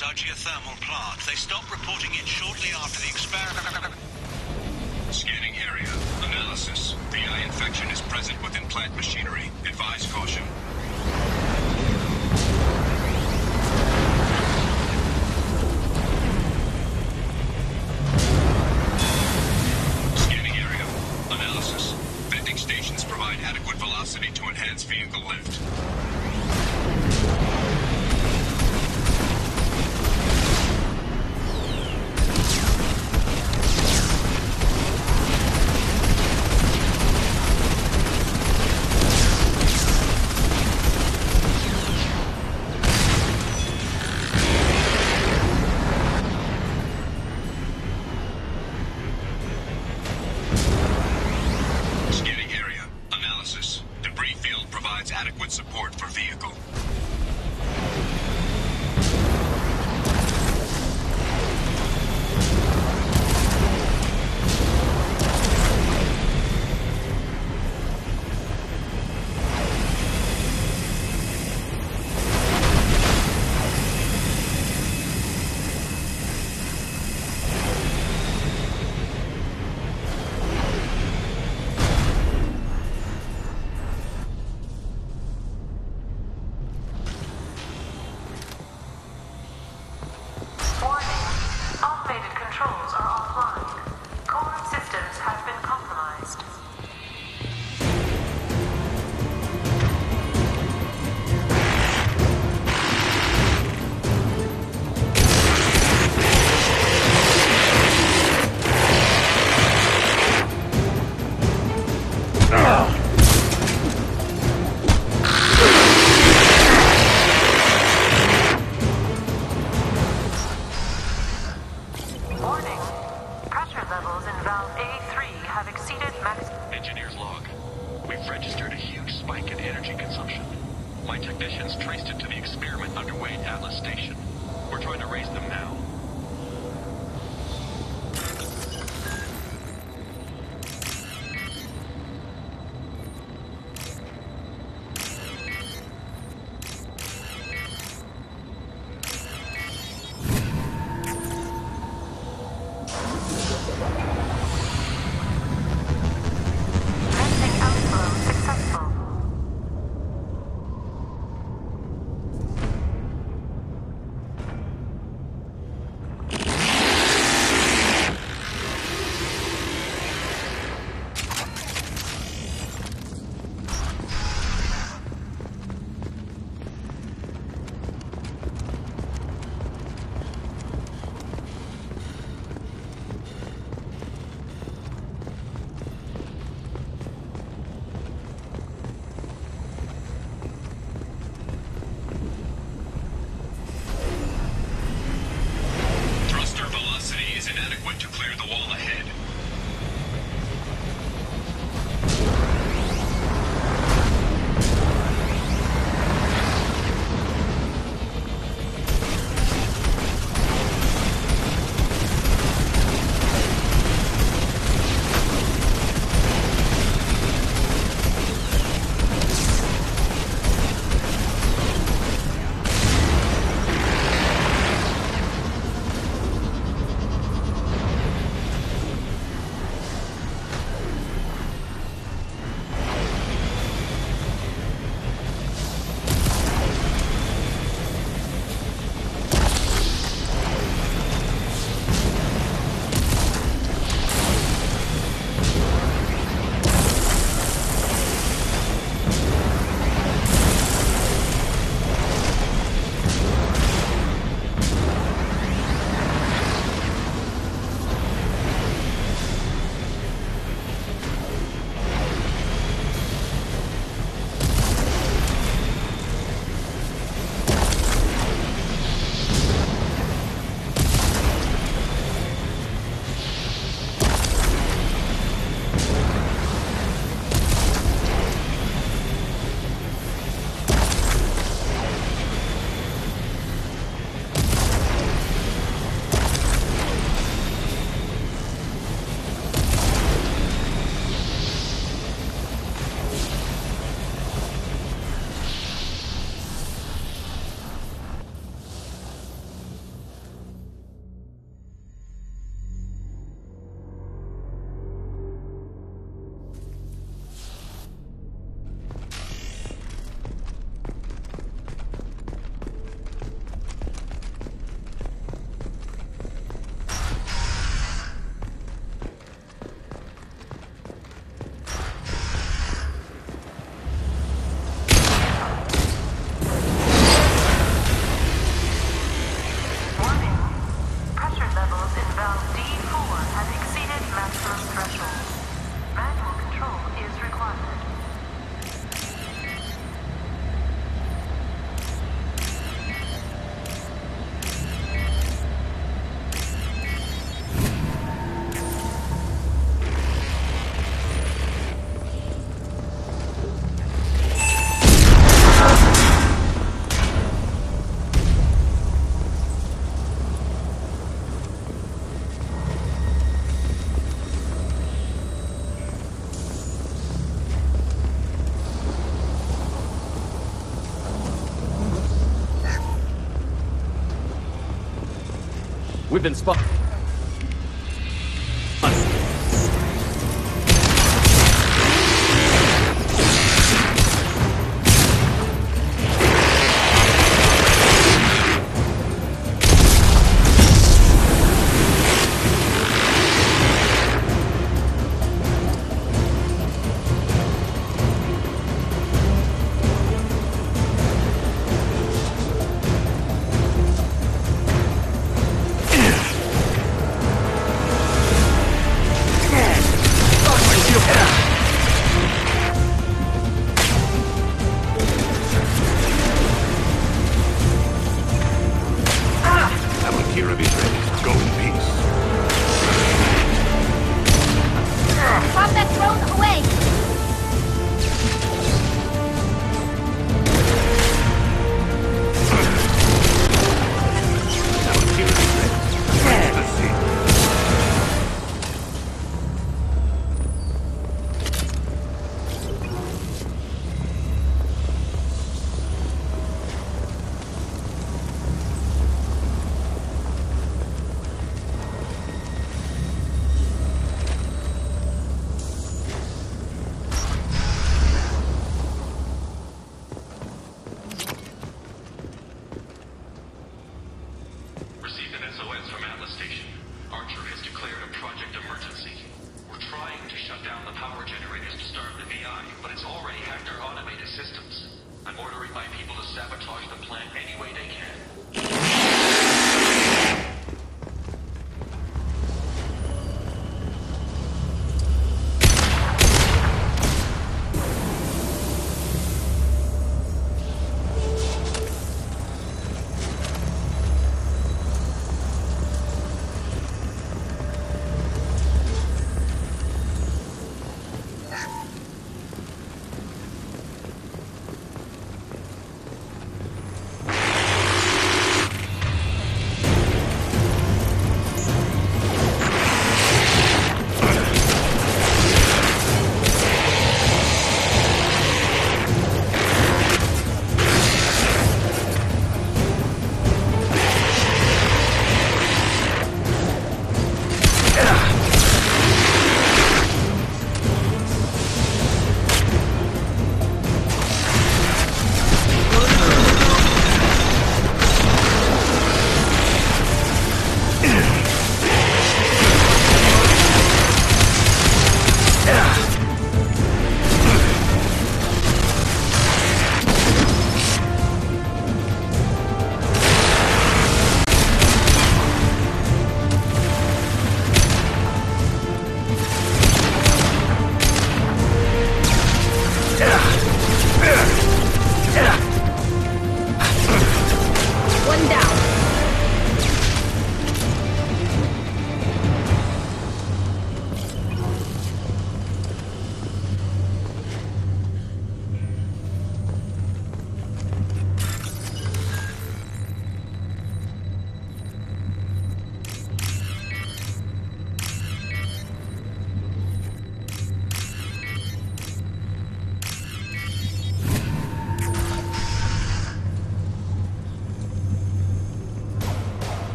is our geothermal plant. They stopped reporting it shortly after the experiment. Scanning area. Analysis. VI infection is present within plant machinery. Advise caution. We've been spotted.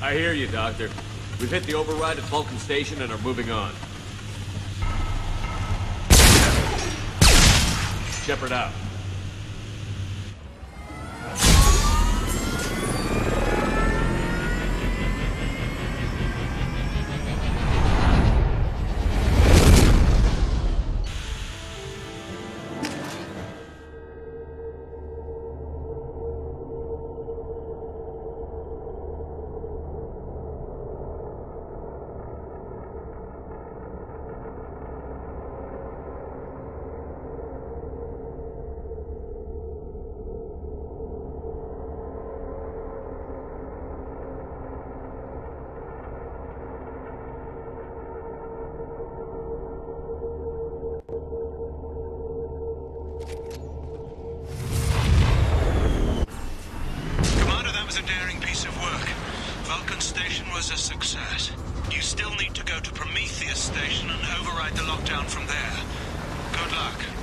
I hear you, Doctor. We've hit the override at Vulcan Station and are moving on. Shepard out. Station was a success. You still need to go to Prometheus station and override the lockdown from there. Good luck.